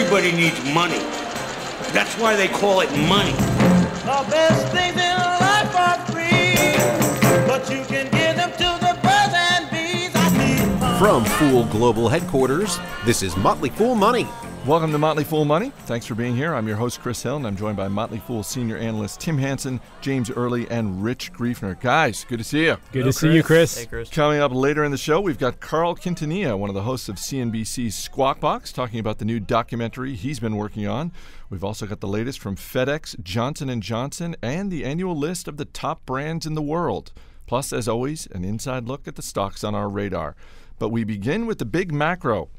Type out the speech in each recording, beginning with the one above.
Everybody needs money. That's why they call it money. The best things in life are free, but you can give them to the birds and bees. I need From Fool Global Headquarters, this is Motley Fool Money. Welcome to Motley Fool Money. Thanks for being here. I'm your host, Chris Hill, and I'm joined by Motley Fool senior analyst Tim Hanson, James Early, and Rich Greifner. Guys, good to see you. Good to see you, Chris. Hey, Chris. Coming up later in the show, we've got Carl Quintanilla, one of the hosts of CNBC's Squawk Box, talking about the new documentary he's been working on. We've also got the latest from FedEx, Johnson & Johnson, and the annual list of the top brands in the world. Plus, as always, an inside look at the stocks on our radar. But we begin with the big macro.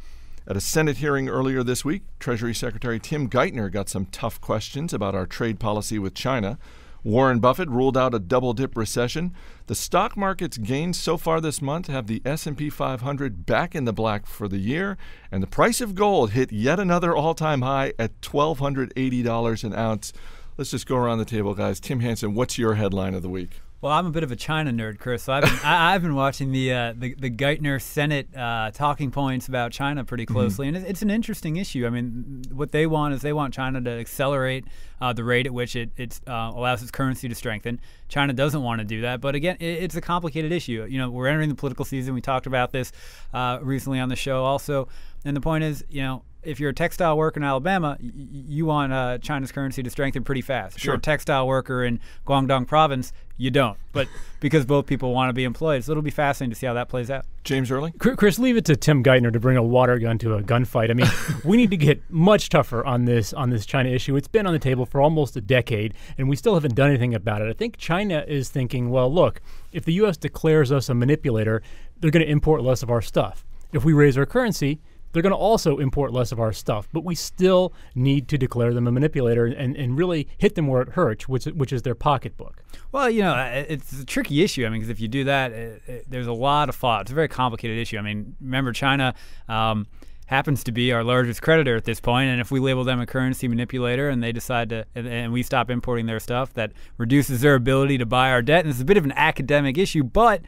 At a Senate hearing earlier this week, Treasury Secretary Tim Geithner got some tough questions about our trade policy with China. Warren Buffett ruled out a double dip recession. The stock market's gains so far this month have the S&P 500 back in the black for the year, and the price of gold hit yet another all-time high at $1280 an ounce. Let's just go around the table, guys. Tim Hanson, what's your headline of the week? Well, I'm a bit of a China nerd, Chris. So I've been, I, I've been watching the uh, the, the Geithner Senate uh, talking points about China pretty closely, and it, it's an interesting issue. I mean, what they want is they want China to accelerate uh, the rate at which it it uh, allows its currency to strengthen. China doesn't want to do that, but again, it, it's a complicated issue. You know, we're entering the political season. We talked about this uh, recently on the show, also, and the point is, you know if you're a textile worker in Alabama, y- you want uh, China's currency to strengthen pretty fast. If Sure. you're a textile worker in Guangdong province, you don't. But because both people want to be employed, so it'll be fascinating to see how that plays out. James Early? Chris, Chris, leave it to Tim Geithner to bring a water gun to a gunfight. I mean, we need to get much tougher on this on this China issue. It's been on the table for almost a decade, and we still haven't done anything about it. I think China is thinking, well, look, if the U.S. declares us a manipulator, they're going to import less of our stuff. If we raise our currency, they're going to also import less of our stuff, but we still need to declare them a manipulator and, and really hit them where it hurts, which, which is their pocketbook. Well, you know, it's a tricky issue. I mean, because if you do that, it, it, there's a lot of thought. It's a very complicated issue. I mean, remember, China um, happens to be our largest creditor at this point, and if we label them a currency manipulator and they decide to, and, and we stop importing their stuff, that reduces their ability to buy our debt. And it's a bit of an academic issue, but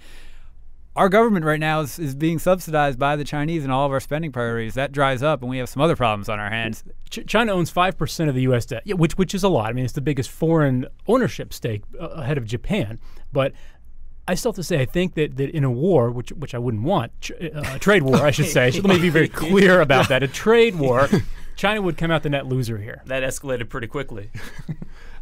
our government right now is, is being subsidized by the Chinese in all of our spending priorities. That dries up, and we have some other problems on our hands. Ch- China owns five percent of the U.S. debt, which which is a lot. I mean, it's the biggest foreign ownership stake uh, ahead of Japan. But I still have to say, I think that, that in a war, which which I wouldn't want, tr- uh, a trade war, I should say. So let me be very clear about that. A trade war, China would come out the net loser here. That escalated pretty quickly.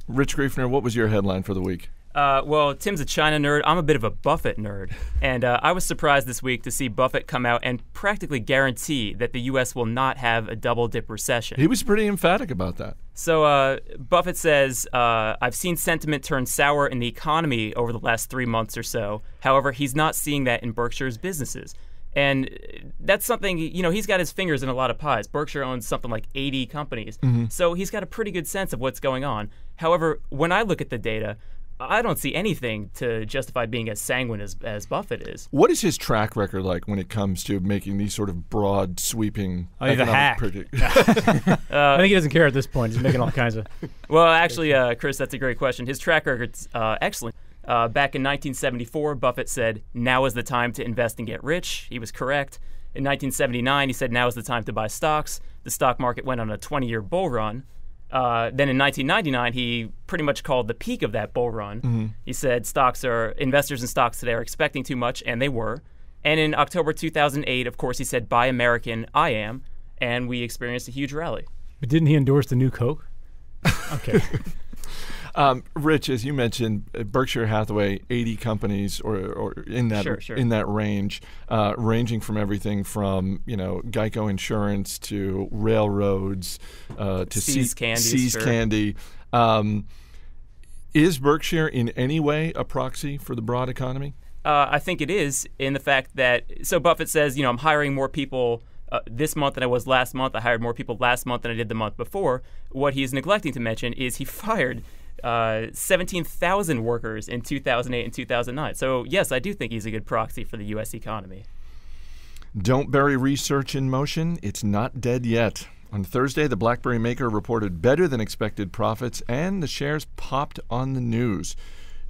Rich Greifner, what was your headline for the week? Uh, well, Tim's a China nerd. I'm a bit of a Buffett nerd. And uh, I was surprised this week to see Buffett come out and practically guarantee that the U.S. will not have a double dip recession. He was pretty emphatic about that. So uh, Buffett says, uh, I've seen sentiment turn sour in the economy over the last three months or so. However, he's not seeing that in Berkshire's businesses. And uh, that's something, you know, he's got his fingers in a lot of pies. Berkshire owns something like 80 companies. So he's got a pretty good sense of what's going on. However, when I look at the data, I don't see anything to justify being as sanguine as, as Buffett is. What is his track record like when it comes to making these sort of broad, sweeping Oh, he's a economic hack. predict- I think he doesn't care at this point. He's making all kinds of. Well, actually, uh, Chris, that's a great question. His track record's uh, excellent. Uh, back in 1974, Buffett said, Now is the time to invest and get rich. He was correct. In 1979, he said, Now is the time to buy stocks. The stock market went on a 20 year bull run. Uh, then in 1999, he pretty much called the peak of that bull run. He said, Stocks are, investors in stocks today are expecting too much, and they were. And in October 2008, of course, he said, Buy American, I am. And we experienced a huge rally. But didn't he endorse the new Coke? Okay. Um, Rich, as you mentioned, uh, Berkshire Hathaway, 80 companies or, or in that Sure, sure. in that range, uh, ranging from everything from you know Geico Insurance to railroads uh, to Sea- Candies, See's sure. Candy. Um, is Berkshire in any way a proxy for the broad economy? Uh, I think it is in the fact that so Buffett says, you know, I'm hiring more people uh, this month than I was last month. I hired more people last month than I did the month before. What he's neglecting to mention is he fired uh, 17,000 workers in 2008 and 2009. So yes, I do think he's a good proxy for the U.S. economy. Don't bury research in motion. It's not dead yet. On Thursday, the BlackBerry maker reported better than expected profits, and the shares popped on the news.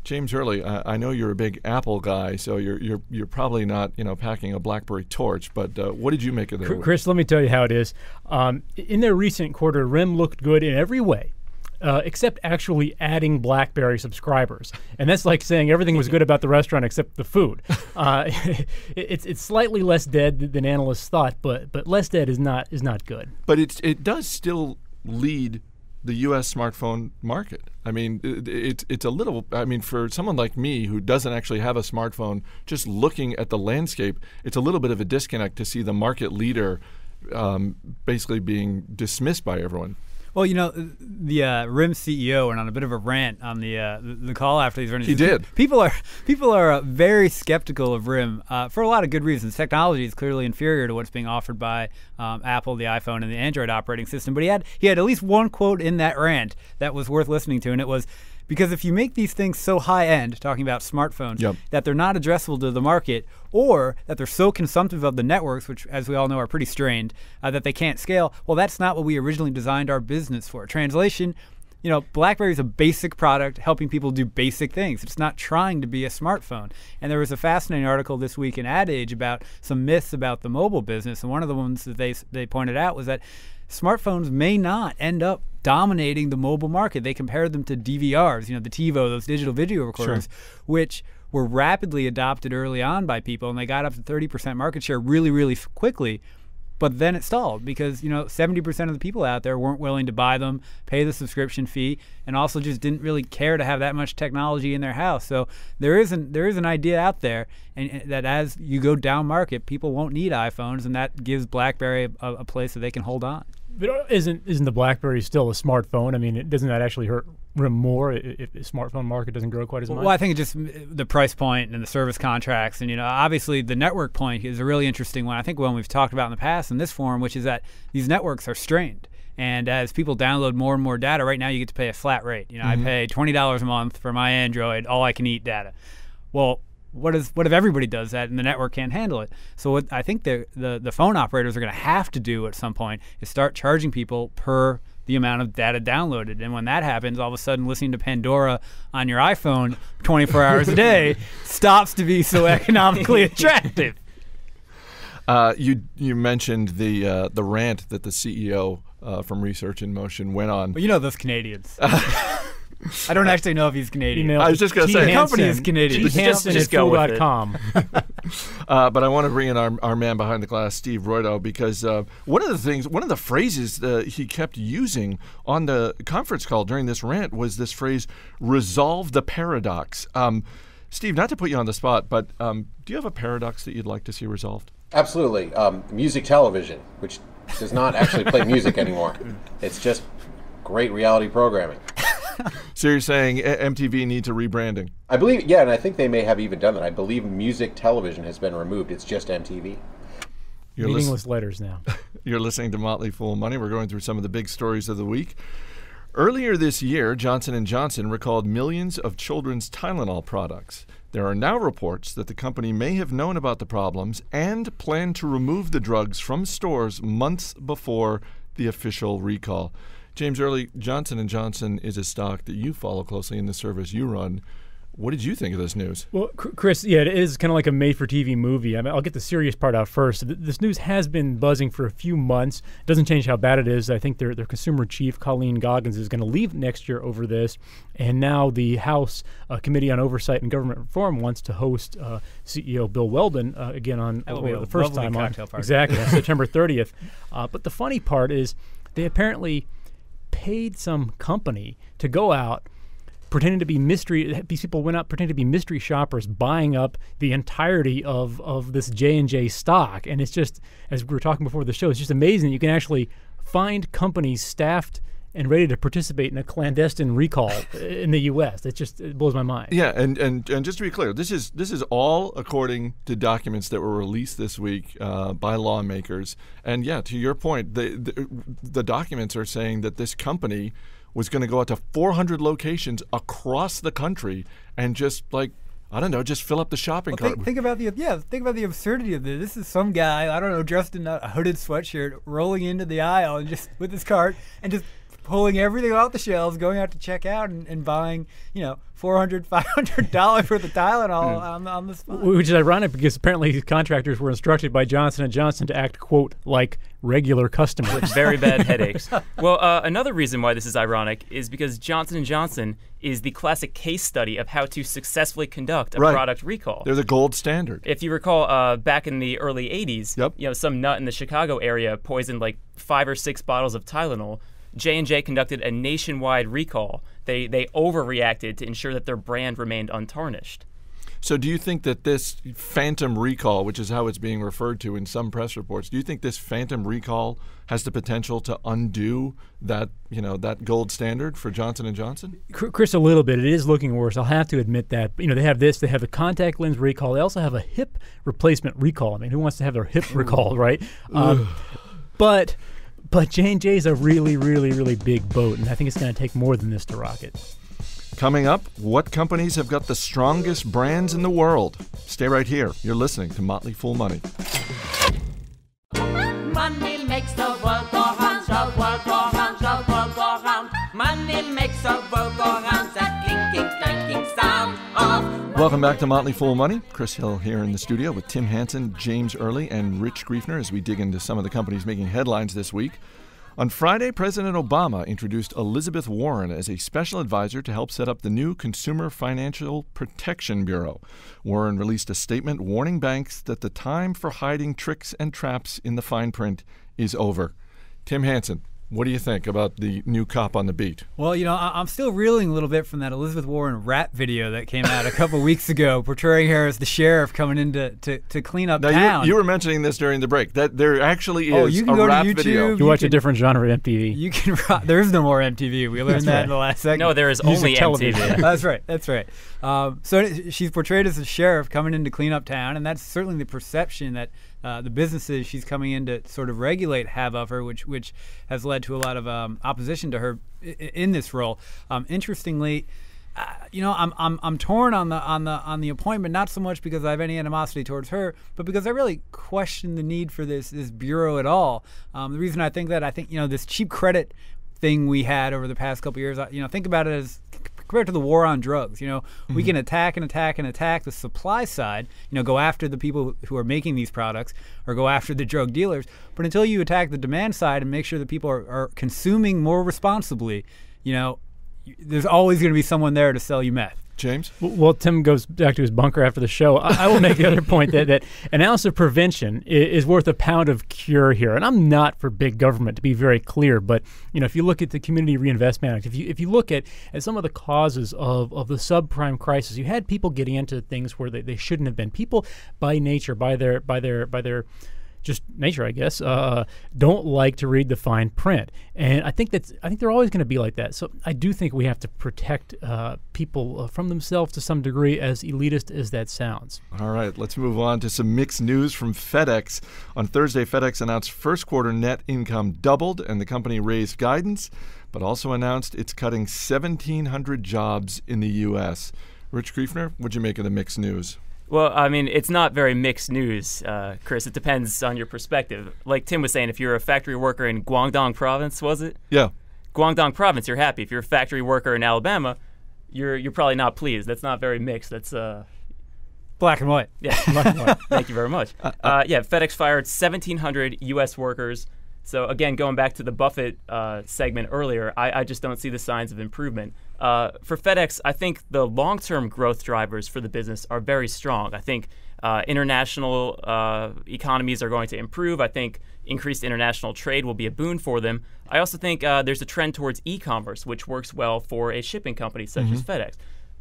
James Early, I, I know you're a big Apple guy, so you're you're you're probably not you know packing a BlackBerry torch. But uh, what did you make of Cr- that? Chris, let me tell you how it is. Um, in their recent quarter, RIM looked good in every way. Uh, except actually adding BlackBerry subscribers, and that's like saying everything was good about the restaurant except the food. Uh, it- it's it's slightly less dead than analysts thought, but but less dead is not is not good. But it's it does still lead the U.S. smartphone market. I mean, it, it's it's a little. I mean, for someone like me who doesn't actually have a smartphone, just looking at the landscape, it's a little bit of a disconnect to see the market leader um, basically being dismissed by everyone. Well, you know, the uh, RIM CEO went on a bit of a rant on the uh, the call after these earnings. He did. People are people are uh, very skeptical of RIM uh, for a lot of good reasons. Technology is clearly inferior to what's being offered by um, Apple, the iPhone, and the Android operating system. But he had he had at least one quote in that rant that was worth listening to, and it was. Because if you make these things so high end, talking about smartphones, Yep. that they're not addressable to the market, or that they're so consumptive of the networks, which, as we all know, are pretty strained, uh, that they can't scale. Well, that's not what we originally designed our business for. Translation. You know, BlackBerry is a basic product helping people do basic things. It's not trying to be a smartphone. And there was a fascinating article this week in Ad Age about some myths about the mobile business. And one of the ones that they, they pointed out was that smartphones may not end up dominating the mobile market. They compared them to DVRs, you know, the TiVo, those digital video recorders, which were rapidly adopted early on by people, and they got up to 30% market share really, really quickly. But then it stalled because you know 70% of the people out there weren't willing to buy them, pay the subscription fee, and also just didn't really care to have that much technology in their house. So there is an there is an idea out there, and and that as you go down market, people won't need iPhones, and that gives BlackBerry a, a place that they can hold on. But isn't isn't the BlackBerry still a smartphone? I mean, it, doesn't that actually hurt RIM more if the smartphone market doesn't grow quite as much? Well, I think it just the price point and the service contracts, and you know, obviously the network point is a really interesting one. I think one we've talked about in the past in this forum, which is that these networks are strained, and as people download more and more data, right now you get to pay a flat rate. You know, I mm-hmm. pay twenty dollars a month for my Android, all I can eat data. Well, what is what if everybody does that and the network can't handle it? So what I think the the, the phone operators are going to have to do at some point is start charging people per the amount of data downloaded. And when that happens, all of a sudden listening to Pandora on your iPhone 24 hours a day stops to be so economically attractive. Uh, you you mentioned the uh, the rant that the CEO uh, from Research in Motion went on. But you know those Canadians. I don't actually know if he's Canadian. Email I was just gonna say- The company is Hanson- Canadian. T. Just- Hanson just at go with it. Uh, but I want to bring in our, our man behind the glass, Steve Broido, because uh, one of the things, one of the phrases uh, he kept using on the conference call during this rant was this phrase, resolve the paradox. Um, Steve, not to put you on the spot, but um, do you have a paradox that you'd like to see resolved? Absolutely. Um, music television, which does not actually play music anymore. It's just great reality programming. So you're saying MTV needs a rebranding? I believe, yeah, and I think they may have even done that. I believe music television has been removed. It's just MTV. You're, lis- Meaningless letters now. you're listening to Motley Fool Money. We're going through some of the big stories of the week. Earlier this year, Johnson & Johnson recalled millions of children's Tylenol products. There are now reports that the company may have known about the problems and planned to remove the drugs from stores months before the official recall. James Early, Johnson & Johnson is a stock that you follow closely in the service you run. What did you think of this news? Well, Chris, yeah, it is kind of like a made-for-TV movie. I mean, I'll get the serious part out first. This news has been buzzing for a few months. It doesn't change how bad it is. I think their their consumer chief, Colleen Goggins, is going to leave next year over this, and now the House uh, Committee on Oversight and Government Reform wants to host uh, CEO Bill Weldon uh, again on That will or be a the first lovely time on party. exactly on September 30th. Uh, but the funny part is they apparently paid some company to go out pretending to be mystery these people went out pretending to be mystery shoppers buying up the entirety of of this J&J stock. And it's just as we were talking before the show it's just amazing that you can actually find companies staffed and ready to participate in a clandestine recall in the US it just it blows my mind Yeah, and, and, and just to be clear, this is this is all according to documents that were released this week uh, by lawmakers. And yeah, to your point, the, the the documents are saying that this company was going to go out to 400 locations across the country and just like I don't know, just fill up the shopping Well, cart. think, think about the yeah. Think about the absurdity of this. This is some guy I don't know dressed in a hooded sweatshirt rolling into the aisle and just with his cart and just pulling everything off the shelves, going out to check out, and, and buying, you know, 400 $500 worth of Tylenol on, on the spot. Which is ironic because apparently these contractors were instructed by Johnson and Johnson to act quote like regular customers. very bad headaches. Well, uh, another reason why this is ironic is because Johnson & Johnson is the classic case study of how to successfully conduct a Right. product recall. They're the gold standard. if you recall, uh, back in the early '80s, Yep. you know, some nut in the Chicago area poisoned like five or six bottles of Tylenol. J and J conducted a nationwide recall. They they overreacted to ensure that their brand remained untarnished. So, do you think that this phantom recall, which is how it's being referred to in some press reports, do you think this phantom recall has the potential to undo that, you know, that gold standard for Johnson and Johnson? Chris, a little bit. It is looking worse. I'll have to admit that. You know, they have this. They have a contact lens recall. They also have a hip replacement recall. I mean, who wants to have their hip recalled, right? Um, but but J and J is a really, really, really big boat, and I think it's going to take more than this to rock it. Coming up, what companies have got the strongest brands in the world? Stay right here. You're listening to Motley Fool Money. Money makes the world go round, the world go round, the world go round. Money makes the world go round, Welcome back to Motley Fool Money. Chris Hill here in the studio with Tim Hanson, James Early, and Rich Greifner as we dig into some of the companies making headlines this week. On Friday, President Obama introduced Elizabeth Warren as a special advisor to help set up the new Consumer Financial Protection Bureau. Warren released a statement warning banks that the time for hiding tricks and traps in the fine print is over. Tim Hanson, what do you think about the new cop on the beat? Well, you know, I- I'm still reeling a little bit from that Elizabeth Warren rap video that came out a couple weeks ago, portraying her as the sheriff coming in to, to, to clean up Now, town. you, you were mentioning this during the break that there actually is Oh, you can a go to rap YouTube. video. You You watch a different genre of MTV. You can. ro- There is no more MTV. We learned that right. in the last segment. No, there is Music only television. MTV. that's right. That's right. Um, so it- she's portrayed as a sheriff coming in to clean up town, and that's certainly the perception that uh, the businesses she's coming in to sort of regulate have of her, which which has led to a lot of um, opposition to her i- i- in this role. Um, interestingly. Uh, you know, I'm, I'm I'm torn on the on the on the appointment, not so much because I have any animosity towards her, but because I really question the need for this this bureau at all. Um, the reason I think that I think you know this cheap credit thing we had over the past couple years. I- You know, think about it as compared to the war on drugs. You know, we can mm-hmm. attack and attack and attack the supply side. You know, go after the people who are making these products or go after the drug dealers. But until you attack the demand side and make sure that people are, are consuming more responsibly, you know, there's always going to be someone there to sell you meth. James? Well, Tim goes back to his bunker after the show. I, I will make the other point that, that an ounce of prevention is, is worth a pound of cure here. And I'm not for big government, to be very clear. But you know, if you look at the Community Reinvestment Act, if you if you look at, at some of the causes of, of the subprime crisis, you had people getting into things where they, they shouldn't have been. People by nature, by their by their by their just nature, I guess, uh, don't like to read the fine print, and I think that's I think they're always going to be like that. So I do think we have to protect uh, people uh, from themselves to some degree, as elitist as that sounds. All right, let's move on to some mixed news from FedEx. On Thursday, FedEx announced first quarter net income doubled and the company raised guidance, but also announced it's cutting 1,700 jobs in the U.S. Rich Greifner, what'd you make of the mixed news? Well, I mean, it's not very mixed news, uh, Chris. It depends on your perspective. Like Tim was saying, if you're a factory worker in Guangdong Province, was it? Yeah. Guangdong Province, you're happy. If you're a factory worker in Alabama, you're you're probably not pleased. That's not very mixed. That's uh, Black and white. yeah. Thank you very much. Uh, yeah, FedEx fired 1,700 U.S. workers. So again, going back to the Buffett uh, segment earlier, I, I just don't see the signs of improvement. Uh, for FedEx, I think the long-term growth drivers for the business are very strong. I think uh, international uh, economies are going to improve. I think increased international trade will be a boon for them. I also think uh, there's a trend towards e-commerce, which works well for a shipping company such as FedEx.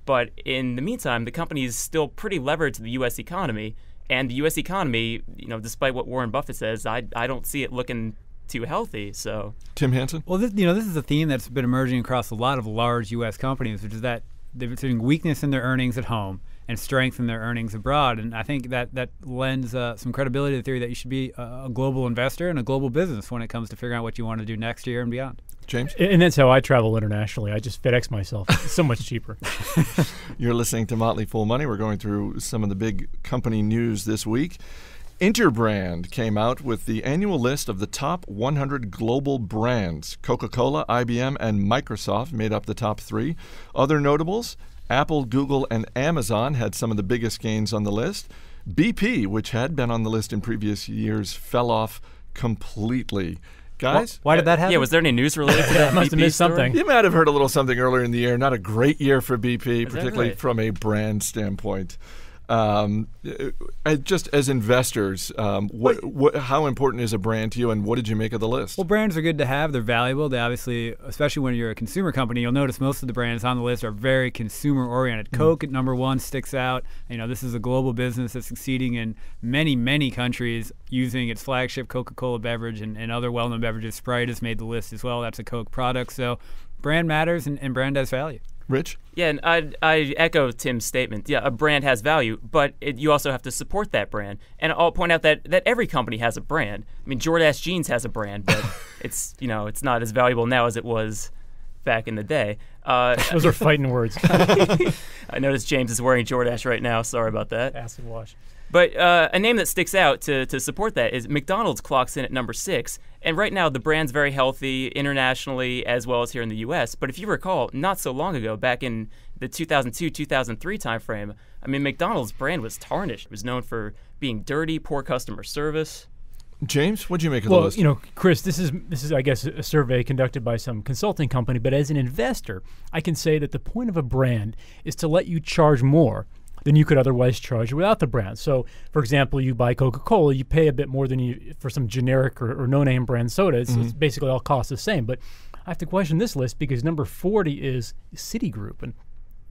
But in the meantime, the company is still pretty levered to the U.S. economy, and the U.S. economy, you know, despite what Warren Buffett says, I I don't see it looking too healthy. So Tim Hanson? Well, this, you know, this is a theme that's been emerging across a lot of large U.S. companies, which is that they're seeing weakness in their earnings at home and strength in their earnings abroad. And I think that that lends uh, some credibility to the theory that you should be a, a global investor and a global business when it comes to figuring out what you want to do next year and beyond. James? And, and that's how I travel internationally. I just FedEx myself. It's so much cheaper. You're listening to Motley Fool Money. We're going through some of the big company news this week. Interbrand came out with the annual list of the top 100 global brands. Coca Cola, IBM, and Microsoft made up the top three. Other notables Apple, Google, and Amazon had some of the biggest gains on the list. BP, which had been on the list in previous years, fell off completely. Guys, Why did that happen? Yeah, was there any news related to that? Must have missed story? something. you might have heard a little something earlier in the year. Not a great year for BP, that particularly right? from a brand standpoint. Um, uh, just as investors, um, what, what, how important is a brand to you, and what did you make of the list? Well, brands are good to have. They're valuable. They obviously, especially when you're a consumer company, you'll notice most of the brands on the list are very consumer oriented. Coke at number one sticks out. You know, this is a global business that's succeeding in many, many countries using its flagship Coca Cola beverage and, and other well known beverages. Sprite has made the list as well. That's a Coke product. So brand matters and, and brand has value. Rich? Yeah, and I, I echo Tim's statement. Yeah, a brand has value, but it, you also have to support that brand. And I'll point out that, that every company has a brand. I mean, Jordache Jeans has a brand, but it's you know it's not as valuable now as it was back in the day. Uh, Those are fighting words. I notice James is wearing Jordache right now. Sorry about that. Acid wash. But uh, a name that sticks out to, to support that is McDonald's clocks in at number six. And right now, the brand's very healthy internationally as well as here in the U.S. But if you recall, not so long ago, back in the 2002 2003 timeframe, I mean, McDonald's brand was tarnished. It was known for being dirty, poor customer service. James, what'd you make of the Well, list? you know, Chris, this is this is I guess a survey conducted by some consulting company, but as an investor, I can say that the point of a brand is to let you charge more than you could otherwise charge without the brand. So, for example, you buy Coca-Cola, you pay a bit more than you for some generic or, or no-name brand soda. It's, it's basically all cost the same. But I have to question this list because number 40 is Citigroup, and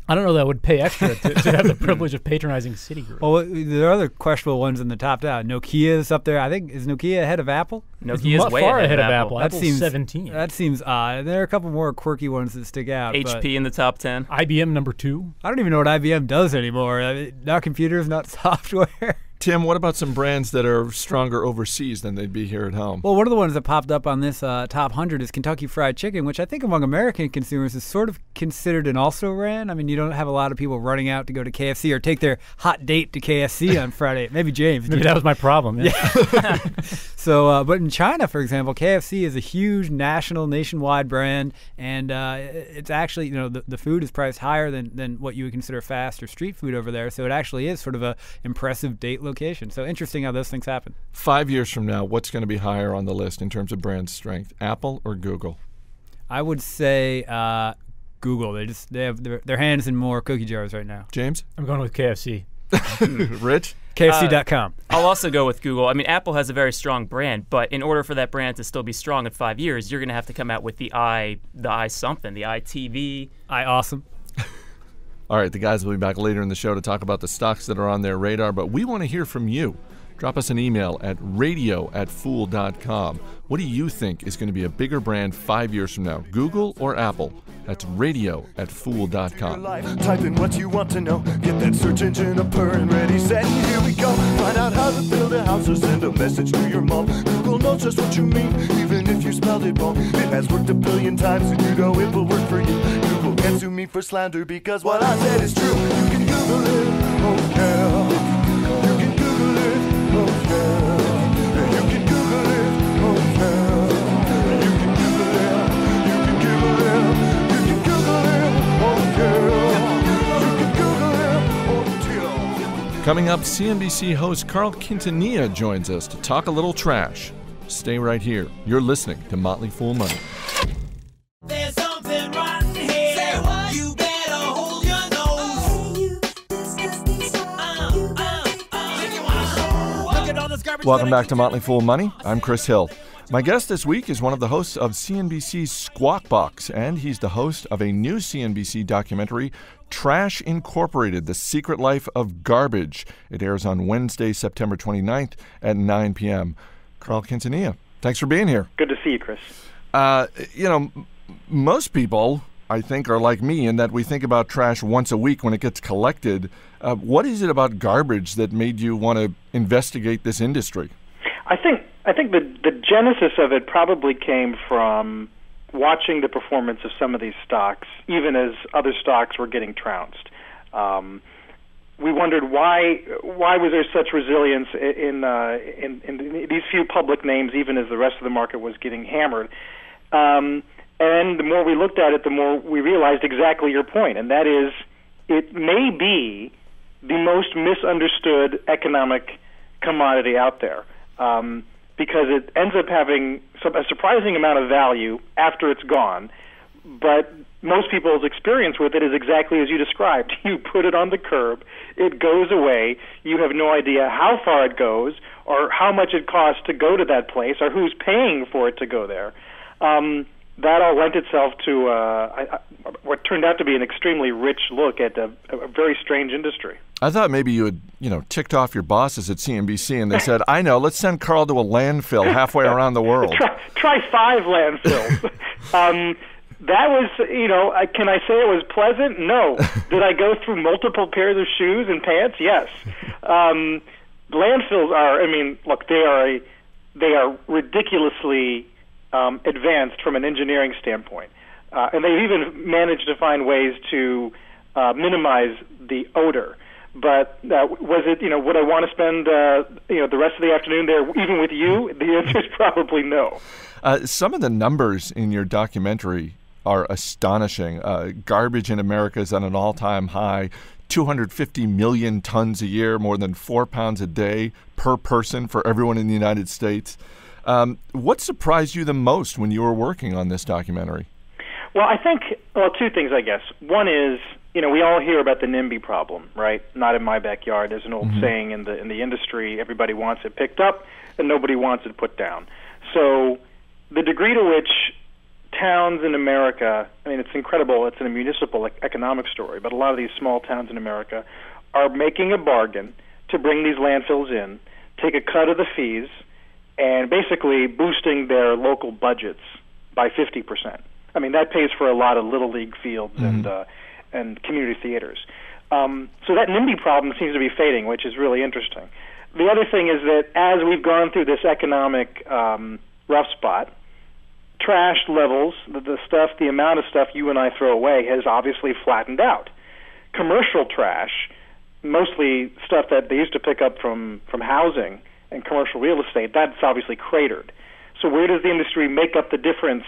I don't know that I would pay extra to, to have the privilege of patronizing Citigroup. Well, there are other questionable ones in the top down. Nokia is up there. I think is Nokia ahead of Apple. Nokia's mu- way far ahead, ahead of of Apple. Apple. Apple's seems 17. That seems odd. There are a couple more quirky ones that stick out. HP in the top 10. IBM number two. I don't even know what IBM does anymore. I mean, not computers, not software. Tim, what about some brands that are stronger overseas than they'd be here at home? Well, one of the ones that popped up on this uh, top 100 is Kentucky Fried Chicken, which I think among American consumers is sort of considered an also ran. I mean, you don't have a lot of people running out to go to KFC or take their hot date to KFC on Friday. Maybe James. Maybe that was my problem. Yeah. So, uh, but in China, for example, KFC is a huge national, nationwide brand, and uh, it's actually, you know, the, the food is priced higher than, than what you would consider fast or street food over there. So it actually is sort of a impressive date location. So interesting how those things happen. Five years from now, what's going to be higher on the list in terms of brand strength, Apple or Google? I would say uh, Google. They just they have their, their hands in more cookie jars right now. James? I'm going with KFC. Rich? KFC.com. I'll also go with Google. I mean, Apple has a very strong brand, but in order for that brand to still be strong in five years, you're going to have to come out with the i, the i something, the iTV. I awesome. All right, the guys will be back later in the show to talk about the stocks that are on their radar, but we want to hear from you. Drop us an email at radio at fool.com. What do you think is going to be a bigger brand five years from now, Google or Apple? That's radio at fool.com. Type in what you want to know. Get that search engine up and ready, set, and here we go. Find out how to build a house or send a message to your mom. Google knows just what you mean, even if you spelled it wrong. It has worked a billion times, and you know it will work for you. Google can't sue me for slander because what I said is true. You can Google it, oh yeah. Coming up, CNBC host Carl Quintanilla joins us to talk a little trash. Stay right here. You're listening to Motley Fool Money. Welcome back to Motley Fool Money. I'm Chris Hill. My guest this week is one of the hosts of CNBC's Squawk Box, and he's the host of a new CNBC documentary, Trash Incorporated The Secret Life of Garbage. It airs on Wednesday, September 29th at 9 p.m. Carl Quintanilla, thanks for being here. Good to see you, Chris. Uh, you know, most people, I think, are like me in that we think about trash once a week when it gets collected. Uh, what is it about garbage that made you want to investigate this industry? I think I think the the genesis of it probably came from watching the performance of some of these stocks, even as other stocks were getting trounced. Um, we wondered why why was there such resilience in, uh, in in these few public names, even as the rest of the market was getting hammered. Um, and the more we looked at it, the more we realized exactly your point, and that is, it may be the most misunderstood economic commodity out there um, because it ends up having a surprising amount of value after it's gone. But most people's experience with it is exactly as you described. You put it on the curb, it goes away. You have no idea how far it goes, or how much it costs to go to that place, or who's paying for it to go there. Um, that all lent itself to uh, I, I, what turned out to be an extremely rich look at a, a very strange industry. I thought maybe you had, you know, ticked off your bosses at CNBC and they said, I know, let's send Carl to a landfill halfway around the world. try, try five landfills. um, that was, you know, I, can I say it was pleasant? No. Did I go through multiple pairs of shoes and pants? Yes. Um, landfills are, I mean, look, they are a, they are ridiculously um, advanced from an engineering standpoint, uh, and they've even managed to find ways to uh, minimize the odor. But uh, was it, you know, would I want to spend, uh, you know, the rest of the afternoon there, even with you? The answer is probably no. Uh, some of the numbers in your documentary are astonishing. Uh, garbage in America is at an all time high. 250 million tons a year, more than four pounds a day per person for everyone in the United States. Um, what surprised you the most when you were working on this documentary? Well, I think well, two things, I guess. One is, you know, we all hear about the NIMBY problem, right? Not in my backyard. There's an old Mhm. saying in the in the industry: everybody wants it picked up, and nobody wants it put down. So, the degree to which towns in America, I mean, it's incredible. It's a municipal ec- economic story, but a lot of these small towns in America are making a bargain to bring these landfills in, take a cut of the fees, and basically boosting their local budgets by 50%. I mean, that pays for a lot of little league fields and uh, and community theaters. Um, so that NIMBY problem seems to be fading, which is really interesting. The other thing is that as we've gone through this economic um, rough spot, trash levels, the, the stuff, the amount of stuff you and I throw away has obviously flattened out. Commercial trash, mostly stuff that they used to pick up from from housing and commercial real estate, that's obviously cratered. So where does the industry make up the difference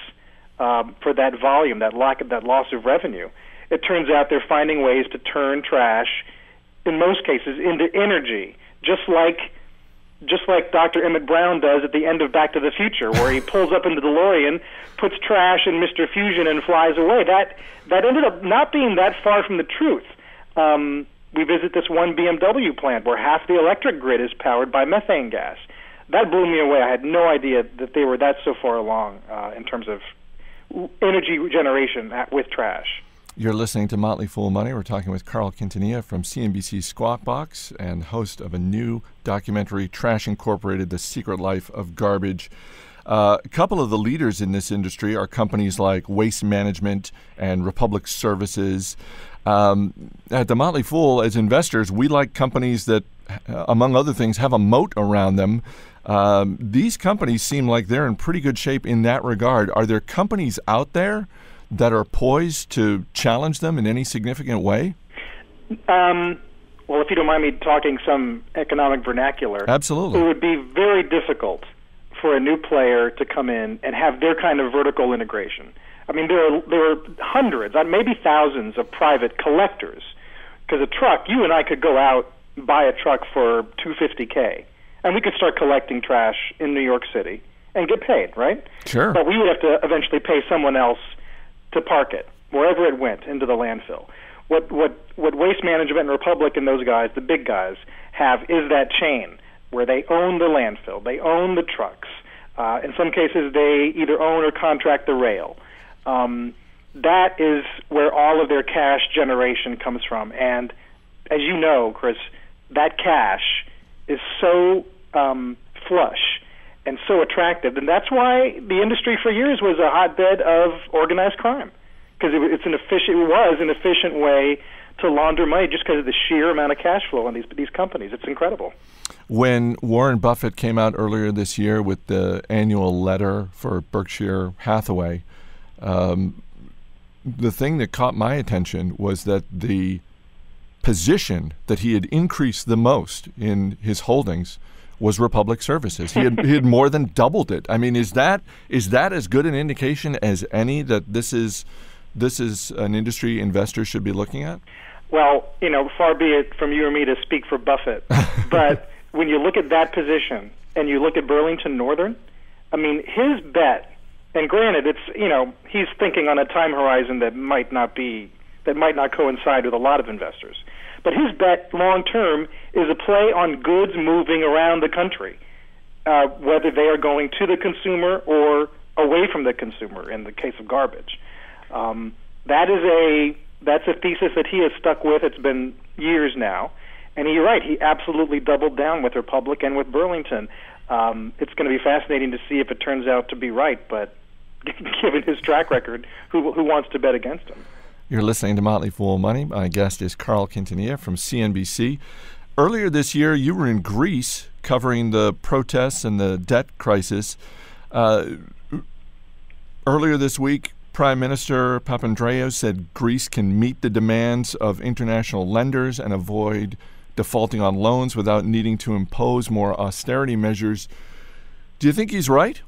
um, for that volume, that lack of that loss of revenue? It turns out they're finding ways to turn trash, in most cases, into energy, just like just like Dr. Emmett Brown does at the end of Back to the Future, where he pulls up into the DeLorean, puts trash in Mr. Fusion, and flies away. That that ended up not being that far from the truth. Um, we visit this one BMW plant where half the electric grid is powered by methane gas. That blew me away. I had no idea that they were that so far along uh, in terms of energy generation at, with trash. You're listening to Motley Fool Money. We're talking with Carl Quintanilla from CNBC Squawk Box and host of a new documentary, Trash Incorporated The Secret Life of Garbage. Uh, a couple of the leaders in this industry are companies like Waste Management and Republic Services. Um, at the Motley Fool, as investors, we like companies that, uh, among other things, have a moat around them. Um, these companies seem like they're in pretty good shape in that regard. Are there companies out there that are poised to challenge them in any significant way? Um, well, if you don't mind me talking some economic vernacular, Absolutely. it would be very difficult for a new player to come in and have their kind of vertical integration. I mean, there are there are hundreds, uh, maybe thousands of private collectors. Because a truck, you and I could go out buy a truck for 250k, and we could start collecting trash in New York City and get paid, right? Sure. But we would have to eventually pay someone else to park it wherever it went into the landfill. What what what Waste Management and Republic and those guys, the big guys, have is that chain where they own the landfill, they own the trucks. Uh, in some cases, they either own or contract the rail. Um, that is where all of their cash generation comes from, and as you know, Chris, that cash is so um, flush and so attractive, and that's why the industry for years was a hotbed of organized crime because it, it's an efficient it was an efficient way to launder money just because of the sheer amount of cash flow in these these companies. It's incredible. When Warren Buffett came out earlier this year with the annual letter for Berkshire Hathaway, um, the thing that caught my attention was that the position that he had increased the most in his holdings was Republic Services. He had, he had more than doubled it. I mean, is that is that as good an indication as any that this is this is an industry investors should be looking at? Well, you know, far be it from you or me to speak for Buffett, but when you look at that position and you look at Burlington Northern, I mean, his bet, and granted, it's you know he's thinking on a time horizon that might not be that might not coincide with a lot of investors, but his bet long term is a play on goods moving around the country, uh, whether they are going to the consumer or away from the consumer. In the case of garbage, um, that is a that's a thesis that he has stuck with. It's been years now, and you're right. He absolutely doubled down with Republic and with Burlington. Um, it's going to be fascinating to see if it turns out to be right, but given his track record, who who wants to bet against him? You're listening to Motley Fool Money. My guest is Carl Quintanilla from CNBC. Earlier this year, you were in Greece covering the protests and the debt crisis. Uh, earlier this week, Prime Minister Papandreou said Greece can meet the demands of international lenders and avoid defaulting on loans without needing to impose more austerity measures. Do you think he's right?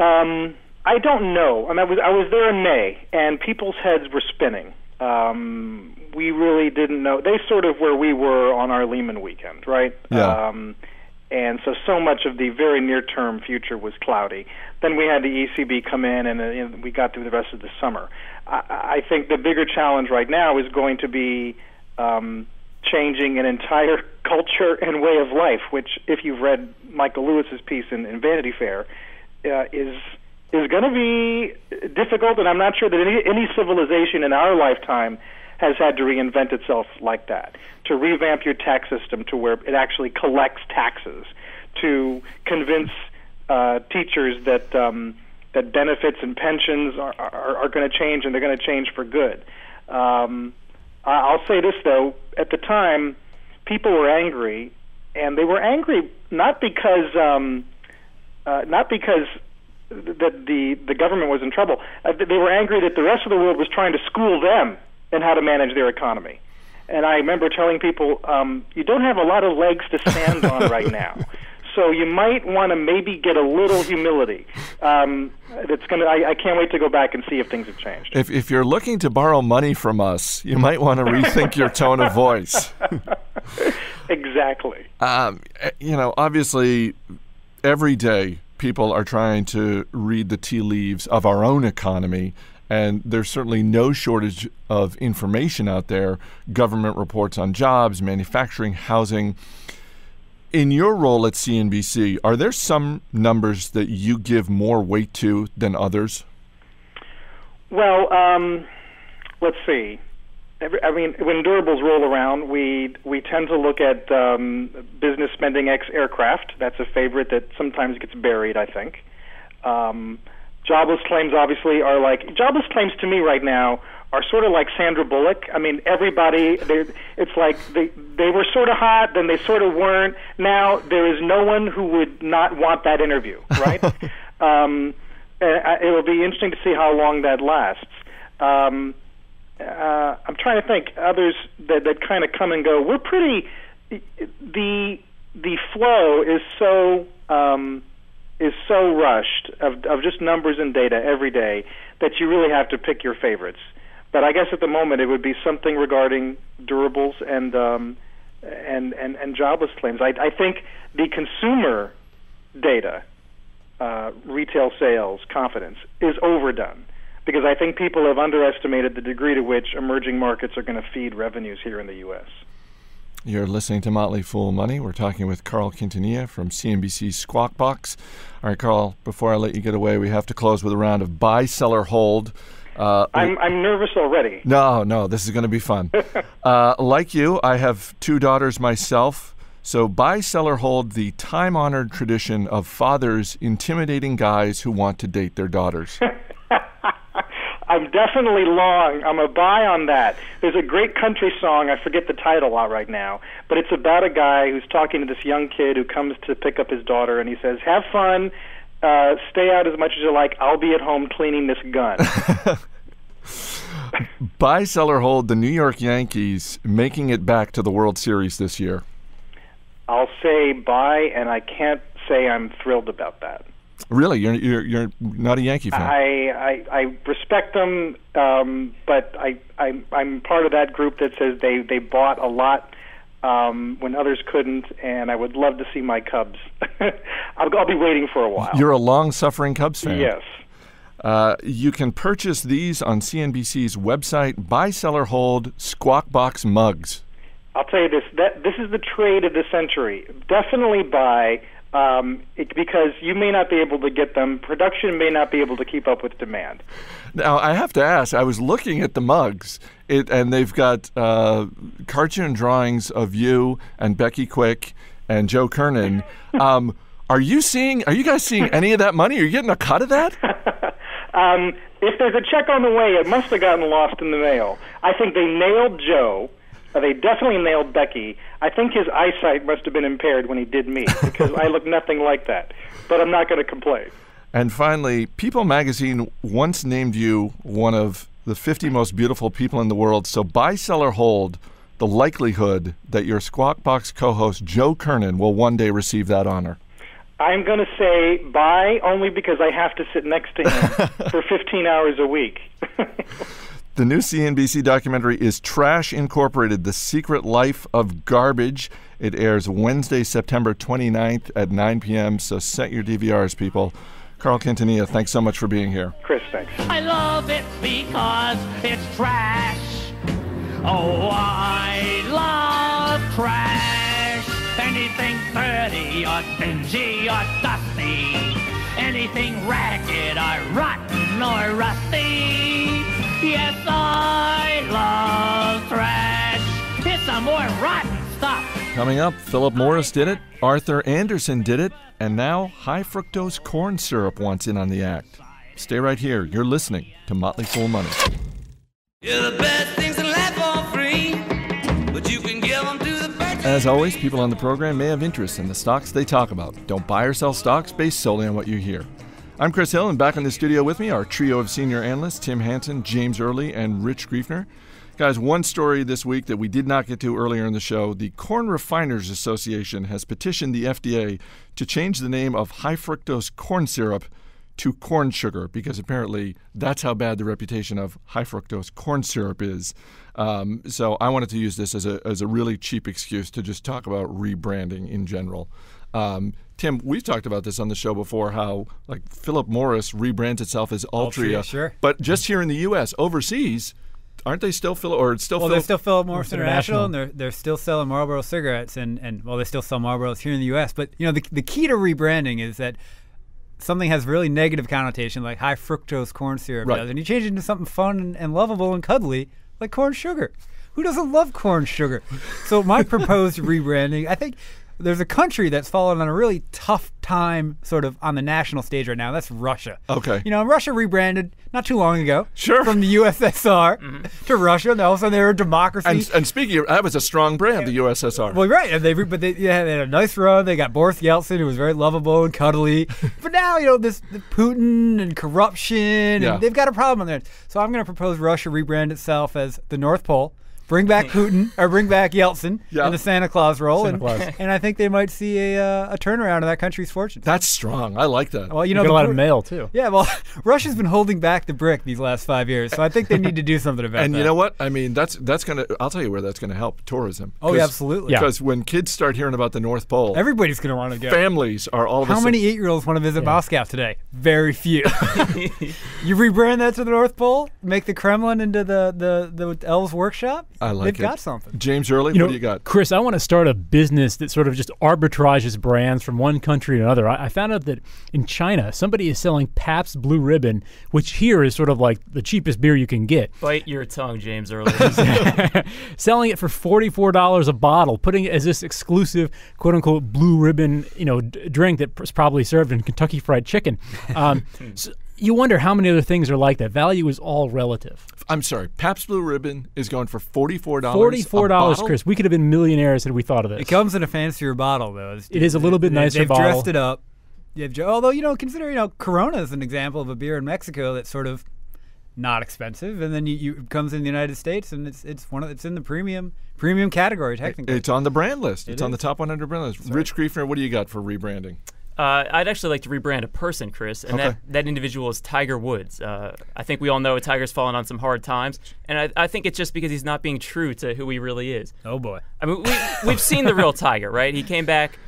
Um, I don't know. I, mean, I was I was there in May, and people's heads were spinning. Um, we really didn't know. They sort of where we were on our Lehman weekend, right? Yeah. Um, and so so much of the very near term future was cloudy. Then we had the ECB come in, and, uh, and we got through the rest of the summer. I, I think the bigger challenge right now is going to be um, changing an entire culture and way of life. Which, if you've read Michael Lewis's piece in, in Vanity Fair, uh, is is going to be difficult, and I'm not sure that any, any civilization in our lifetime has had to reinvent itself like that. To revamp your tax system to where it actually collects taxes, to convince uh, teachers that um, that benefits and pensions are, are, are going to change, and they're going to change for good. Um, I'll say this though: at the time, people were angry, and they were angry not because um, uh, not because that the the government was in trouble. Uh, they were angry that the rest of the world was trying to school them in how to manage their economy. And I remember telling people, um, you don't have a lot of legs to stand on right now. So you might want to maybe get a little humility. Um, that's gonna. I, I can't wait to go back and see if things have changed. If, if you're looking to borrow money from us, you might want to rethink your tone of voice. exactly. Um, eh, you know, obviously, every day people are trying to read the tea leaves of our own economy, and there's certainly no shortage of information out there government reports on jobs, manufacturing, housing. In your role at CNBC, are there some numbers that you give more weight to than others? Well, um, let's see. Every, I mean, when durables roll around, we we tend to look at um, business spending X aircraft. That's a favorite that sometimes gets buried. I think. Um, jobless claims obviously are like jobless claims to me right now are sort of like Sandra Bullock. I mean, everybody. they It's like they they were sort of hot, then they sort of weren't. Now there is no one who would not want that interview, right? um, and it'll be interesting to see how long that lasts. Um, uh, I'm trying to think others that that kind of come and go. We're pretty the the flow is so um, is so rushed of of just numbers and data every day that you really have to pick your favorites. But I guess at the moment it would be something regarding durables and um, and, and and jobless claims. I, I think the consumer data, uh, retail sales, confidence is overdone because I think people have underestimated the degree to which emerging markets are going to feed revenues here in the U.S. You're listening to Motley Fool Money. We're talking with Carl Quintanilla from CNBC's Squawk Box. All right, Carl, before I let you get away, we have to close with a round of buy, sell, or hold. Uh, I'm I'm nervous already. no, no, this is going to be fun. uh, like you, I have two daughters myself. So buy, sell, or hold the time honored tradition of fathers intimidating guys who want to date their daughters. I'm definitely long. I'm a buy on that. There's a great country song. I forget the title out right now, but it's about a guy who's talking to this young kid who comes to pick up his daughter, and he says, "Have fun, uh, stay out as much as you like. I'll be at home cleaning this gun." Buy, sell, or hold the New York Yankees making it back to the World Series this year. I'll say buy, and I can't say I'm thrilled about that. Really, you're you're, you're not a Yankee fan. I, I I respect them, um, but I, I I'm part of that group that says they they bought a lot um, when others couldn't, and I would love to see my Cubs. I'll, I'll be waiting for a while. You're a long-suffering Cubs fan. Yes. Uh, you can purchase these on CNBC's website. Buy, sell, or hold Squawk Box mugs. I'll tell you this: that this is the trade of the century. Definitely buy um, it, because you may not be able to get them. Production may not be able to keep up with demand. Now, I have to ask. I was looking at the mugs, it, and they've got uh, cartoon drawings of you and Becky Quick and Joe Kernan. Um, are you seeing? Are you guys seeing any of that money? Are you getting a cut of that? Um, if there's a check on the way, it must have gotten lost in the mail. I think they nailed Joe. They definitely nailed Becky. I think his eyesight must have been impaired when he did me because I look nothing like that. But I'm not going to complain. And finally, People magazine once named you one of the 50 most beautiful people in the world. So buy, sell, or hold the likelihood that your Squawk Box co-host Joe Kernan will one day receive that honor. I'm going to say buy only because I have to sit next to him for 15 hours a week. The new CNBC documentary is Trash Incorporated The Secret Life of Garbage. It airs Wednesday, September 29th at 9 p.m. So set your DVRs, people. Carl Quintanilla, thanks so much for being here. Chris, thanks. I love it because it's trash. Oh, I love trash. Anything dirty or dingy or dusty. Anything ragged or rotten or rusty. Yes, I love trash. It's some more rotten stuff. Coming up, Philip Morris did it, Arthur Andersen did it, and now high fructose corn syrup wants in on the act. Stay right here. You're listening to Motley Fool Money. Yeah, the best things in life are free, but you can give them to the birds. As always, people on the program may have interest in the stocks they talk about. Don't buy or sell stocks based solely on what you hear. I'm Chris Hill, and back in the studio with me, our trio of senior analysts Tim Hanson, James Early, and Rich Greifner. Guys, one story this week that we did not get to earlier in the show the Corn Refiners Association has petitioned the FDA to change the name of high fructose corn syrup to corn sugar because apparently that's how bad the reputation of high fructose corn syrup is. Um, so I wanted to use this as a, as a really cheap excuse to just talk about rebranding in general. Um, Tim, we've talked about this on the show before. How like Philip Morris rebrands itself as Altria, Altria, sure. but just here in the U.S., overseas, aren't they still Philip or it's still Well, Philip? they're still Philip Morris International. International, and they're they're still selling Marlboro cigarettes, and, and well, they still sell Marlboros here in the U.S. But you know, the the key to rebranding is that something has really negative connotation, like high fructose corn syrup Right. does, and you change it into something fun and, and lovable and cuddly, like corn sugar. Who doesn't love corn sugar? So my proposed rebranding, I think. There's a country that's fallen on a really tough time, sort of on the national stage right now. That's Russia. Okay. You know, Russia rebranded not too long ago. Sure. From the USSR mm-hmm. to Russia, and all of a sudden they were a democracy. and, and speaking of, that was a strong brand, the USSR. Well, right, and they but they, yeah, they had a nice run. They got Boris Yeltsin, who was very lovable and cuddly. but now, you know, this the Putin and corruption, and Yeah. they've got a problem on there. So I'm going to propose Russia rebrand itself as the North Pole. Bring back Putin or bring back Yeltsin Yeah. in the Santa Claus role, Santa and, Claus. and I think they might see a, uh, a turnaround in that country's fortunes. That's strong. I like that. well, you You know, got a lot Bru- of mail too. Yeah, well, Russia's been holding back the BRIC these last five years, so I think they need to do something about that. and that. you know what? I mean, that's that's gonna. I'll tell you where that's gonna help tourism. Oh, yeah, absolutely. Yeah. Because when kids start hearing about the North Pole, Everybody's going to want to go. families are all of a How many eight-year-olds want to visit Moscow today? Very few. you rebrand that to the North Pole, make the Kremlin into the the, the elves' workshop. I like They've it. got something. James Early, You know, what do you got? Chris, I want to start a business that sort of just arbitrages brands from one country to another. I, I found out that in China, somebody is selling Pabst Blue Ribbon, which here is sort of like the cheapest beer you can get, Bite your tongue, James Early. selling it for forty-four dollars a bottle, putting it as this exclusive "quote unquote" blue ribbon, you know, d- drink that's probably served in Kentucky Fried Chicken. Um, so you wonder how many other things are like that. Value is all relative. I'm sorry. Pabst Blue Ribbon is going for forty-four dollars. Forty-four dollars, Chris. We could have been millionaires had we thought of this. It comes in a fancier bottle, though. It's- It is a little bit nicer They've bottle. dressed it up. They've, although you know, consider you know, Corona is an example of a beer in Mexico that's sort of not expensive, and then you, you it comes in the United States, and it's it's one of it's in the premium premium category technically. It's on the brand list. It it's on the top 100 brand list. Rich Greifner, what do you got for rebranding? Uh, I'd actually like to rebrand a person, Chris, and Okay. that, that individual is Tiger Woods. Uh, I think we all know Tiger's fallen on some hard times, and I, I think it's just because he's not being true to who he really is. Oh boy. I mean, we, we've seen the real Tiger, right? He came back,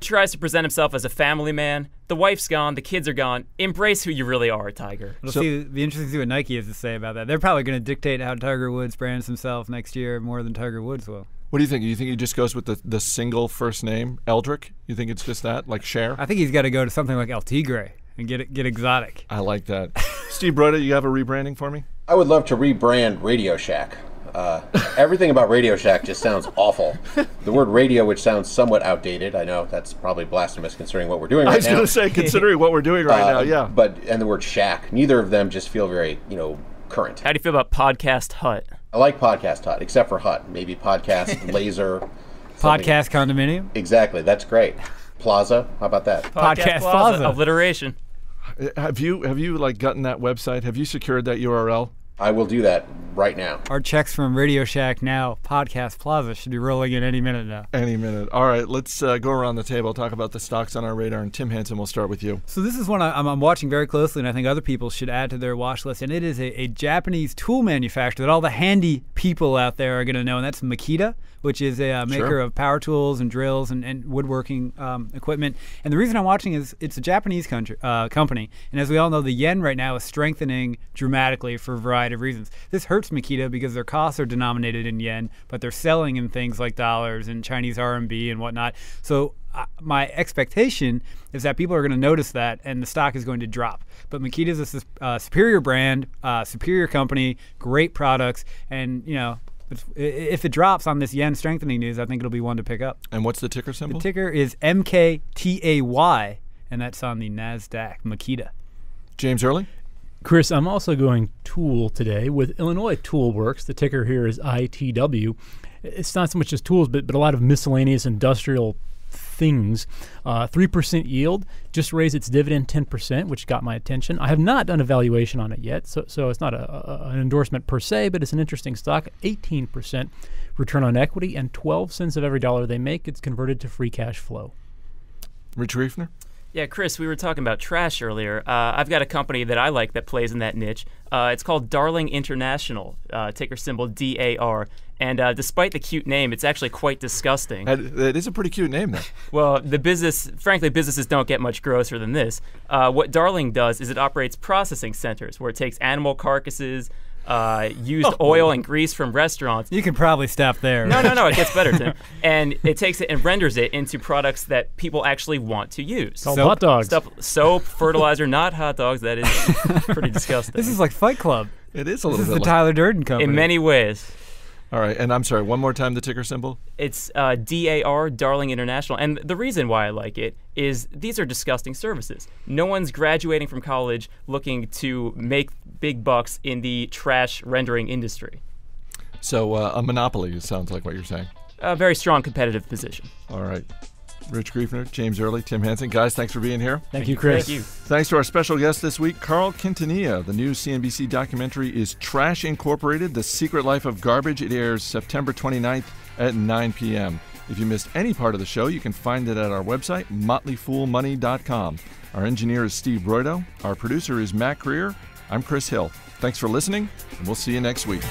tries to present himself as a family man. The wife's gone, the kids are gone. Embrace who you really are, Tiger. It'll see, The interesting to see what Nike has to say about that. They're probably going to dictate how Tiger Woods brands himself next year more than Tiger Woods will. What do you think? Do You think he just goes with the, the single first name, Eldrick? You think it's just that, like Cher? I think he's got to go to something like El Tigre and get it, get exotic. I like that. Steve Broido, you have a rebranding for me? I would love to rebrand Radio Shack. Uh, everything about Radio Shack just sounds awful. The word radio, which sounds somewhat outdated, I know that's probably blasphemous considering what we're doing right I was going to say, considering what we're doing right Uh, now, yeah. But and the word shack, neither of them just feel very, you know, current. How do you feel about Podcast Hut? I like Podcast Hut, except for Hut. Maybe Podcast Laser. something- Podcast condominium. Exactly, that's great. Plaza, how about that? Podcast Plaza. Alliteration. Uh, Have you have you like gotten that website? Have you secured that URL? I will do that right now. Our checks from Radio Shack now, Podcast Plaza, should be rolling in any minute now. Any minute. All right, let's uh, go around the table, talk about the stocks on our radar, and Tim Hanson, we'll start with you. So this is one I- I'm, I'm watching very closely, and I think other people should add to their watch list. And it is a, a Japanese tool manufacturer that all the handy people out there are going to know, and that's Makita, which is a uh, maker Sure. of power tools and drills and, and woodworking um, equipment. And the reason I'm watching is it's a Japanese country, uh, company, and as we all know, the yen right now is strengthening dramatically for a variety of reasons. This hurts Makita because their costs are denominated in yen, but they're selling in things like dollars and Chinese RMB and whatnot. So uh, my expectation is that people are going to notice that and the stock is going to drop. But Makita is a uh, superior brand, uh, superior company, great products, and you know. If, if it drops on this yen strengthening news, I think it'll be one to pick up. And what's the ticker symbol? The ticker is MKTAY, and that's on the NASDAQ, Makita. James Early? Chris, I'm also going tool today with Illinois Tool Works. The ticker here is ITW. It's not so much as tools, but, but a lot of miscellaneous industrial things. Uh, 3% yield, just raised its dividend 10%, which got my attention. I have not done a valuation on it yet, so, so it's not a, a, an endorsement per se, but it's an interesting stock. 18% return on equity, and 12 cents of every dollar they make gets converted to free cash flow. Rich Greifner? Yeah, Chris, we were talking about trash earlier. Uh, I've got a company that I like that plays in that niche. Uh, it's called Darling International, uh, ticker symbol DAR. And uh, despite the cute name, it's actually quite disgusting. It is a pretty cute name, though. Well, the business, frankly, businesses don't get much grosser than this. Uh, what Darling does is it operates processing centers where it takes animal carcasses, uh, used oil and grease from restaurants. You can probably stop there. No, no, no, it gets better, Tim. And it takes it and renders it into products that people actually want to use. Called hot dogs. Stuff, soap, fertilizer, not hot dogs. That is pretty disgusting. This is like Fight Club. It is a This little is bit the like- Tyler Durden company. in many ways. All right, and I'm sorry, one more time the ticker symbol? It's uh, DAR, Darling International. And the reason why I like it is these are disgusting services. No one's graduating from college looking to make big bucks in the trash rendering industry. So uh, a monopoly, it sounds like what you're saying. A very strong competitive position. All right. Rich Greifner, James Early, Tim Hanson. Guys, thanks for being here. Thank, you, Chris. Thank you. Thanks to our special guest this week, Carl Quintanilla. The new CNBC documentary is Trash Incorporated The Secret Life of Garbage. It airs September 29th at 9 p.m. If you missed any part of the show, you can find it at our website, motleyfoolmoney.com. Our engineer is Steve Broido. Our producer is Matt Greer. I'm Chris Hill. Thanks for listening, and we'll see you next week.